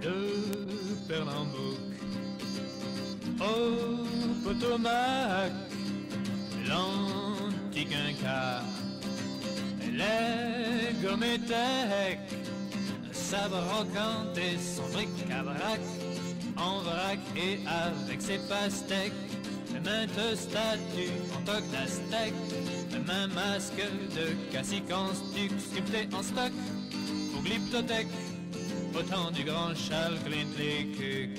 de Pernambouc au Potomac, l'Antiquinca, les gométèques, sabroquant et son bric-à-brac, en vrac et avec ses pastèques, maintes statues en toque d'aztèque, main masque de cacique en stuc, sculpté en stock, pour glyptothèque au temps du grand Charles Clint Lecuc.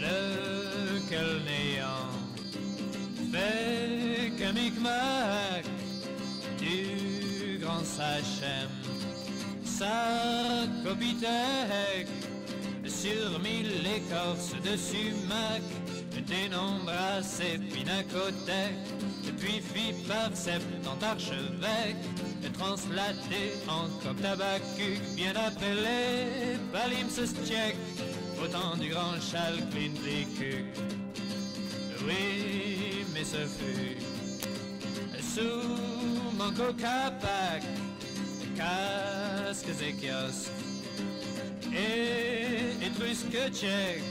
Lequel néant fait qu'un micmac du grand Sachem, sa copithèque sur mille écorces de sumac, dénombre à ses pinacothèques, puis fit par septante archevêques, translaté en coq tabacuc, bien après les palimpsestièques, au temps du grand Lecuc. Oui, mais ce fut sous mon cocapac, casques et kiosques et étrusques tchèques,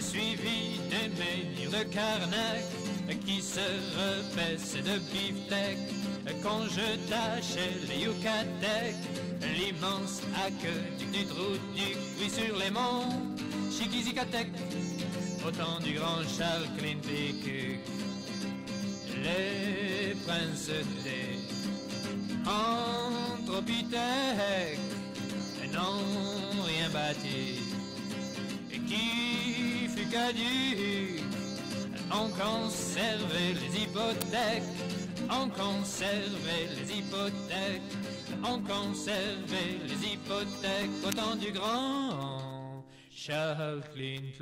suivi des menhirs de Carnac qui se repaissaient de beefsteak quand je tâchais les Yucatèques, l'immense aqueduc du trou du cuit sur les monts, Chiquizicatec, au temps du grand Charles Clint. Les princes des Anthropithèques n'ont rien bâti, et qui fut caduc, ont conservé les hypothèques on conservé les hypothèques, on conservé les hypothèques au temps du grand Charles Clint.